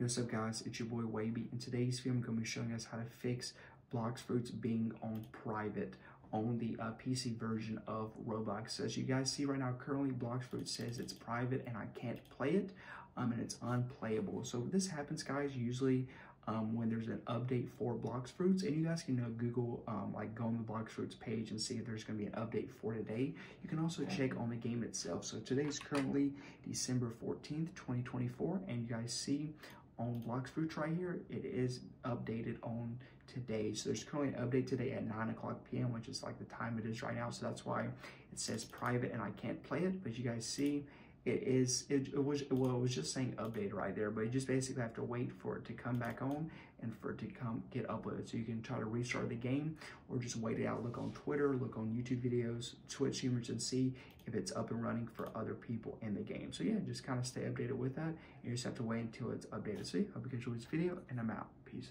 What's up guys, it's your boy Wavy. In today's video, I'm going to be showing us how to fix Blox Fruits being on private on the uh, PC version of Roblox. So as you guys see right now, currently Blox Fruits says it's private and I can't play it um, and it's unplayable. So this happens guys usually um, when there's an update for Blox Fruits and you guys can you know, Google um, like go on the Blox Fruits page and see if there's going to be an update for today. You can also check on the game itself. So today is currently December 14th, 2024 and you guys see on Blox Fruits right here, it is updated on today. So there's currently an update today at 9 o'clock p.m., which is like the time it is right now. So that's why it says private and I can't play it. But you guys see, it is, it, it was, well, it was just saying update right there, but you just basically have to wait for it to come back on and for it to come get uploaded. So you can try to restart the game or just wait it out. Look on Twitter, look on YouTube videos, Twitch streamers and see if it's up and running for other people in the game. So yeah, just kind of stay updated with that. You just have to wait until it's updated. So yeah, hope you enjoyed this video and I'm out. Peace.